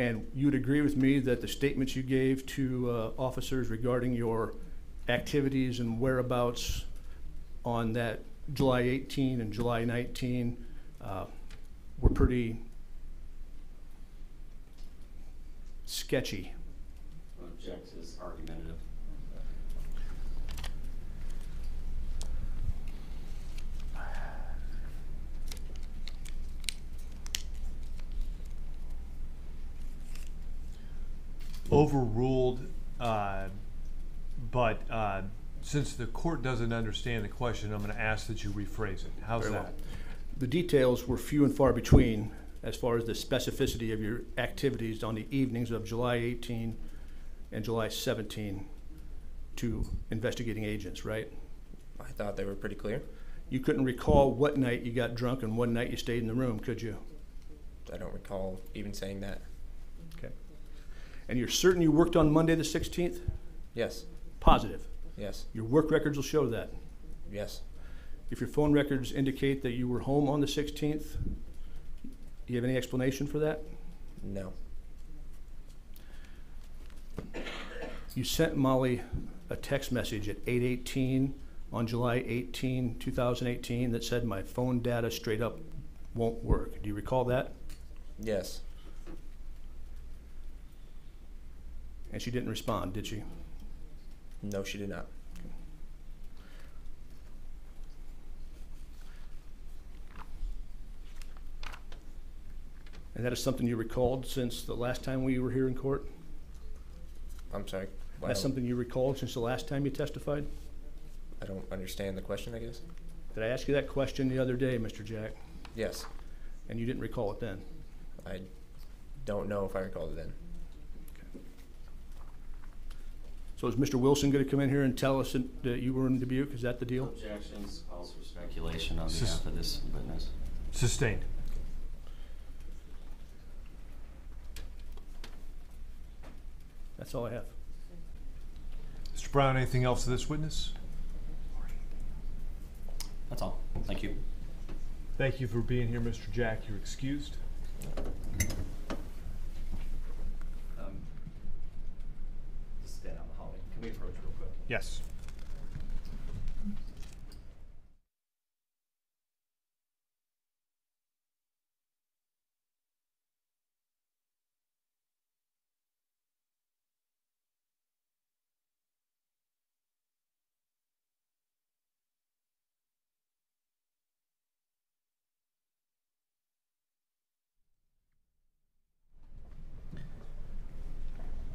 And you'd agree with me that the statements you gave to uh, officers regarding your activities and whereabouts on that July 18 and July 19 uh, were pretty sketchy. Object is argumentative. Overruled, uh, but uh, since the court doesn't understand the question, I'm going to ask that you rephrase it. How's Very well. that? The details were few and far between as far as the specificity of your activities on the evenings of July 18 and July 17 to investigating agents, right? I thought they were pretty clear. You couldn't recall what night you got drunk and one night you stayed in the room, could you? I don't recall even saying that. And you're certain you worked on Monday the 16th? Yes, Positive. yes, Your work records will show that. yes. If your phone records indicate that you were home on the 16th, do you have any explanation for that? No, You sent Mollie a text message at 8:18 on July 18, 2018 that said my phone data straight up won't work. Do you recall that? yes, And she didn't respond, did she? no, she did not. And that is something you recalled since the last time we were here in court? I'm sorry. I That's don't- something you recalled since the last time you testified? I don't understand the question, I guess. Did I ask you that question the other day, Mr. Jack? Yes, And you didn't recall it then? I don't know if I recalled it then. So is Mr. Wilson going to come in here and tell us that that you were in Dubuque? Is that the deal? Objections calls for speculation on Sus- behalf of this witness. Sustained. That's all I have. Mr. Brown, anything else to this witness? That's all. Thank you. Thank you for being here, Mr. Jack. You're excused. Yes.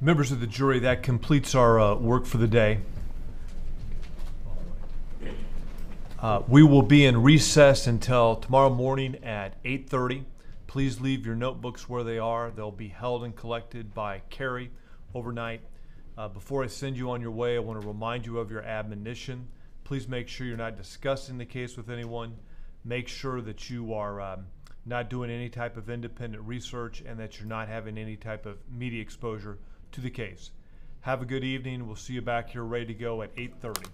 Members of the jury, that completes our uh, work for the day. Uh, we will be in recess until tomorrow morning at 8:30. Please leave your notebooks where they are. They'll be held and collected by Carrie overnight. Uh, before I send you on your way, I want to remind you of your admonition. Please make sure you're not discussing the case with anyone. Make sure that you are um, not doing any type of independent research and that you're not having any type of media exposure to the case. Have a good evening. We'll see you back here ready to go at 8:30.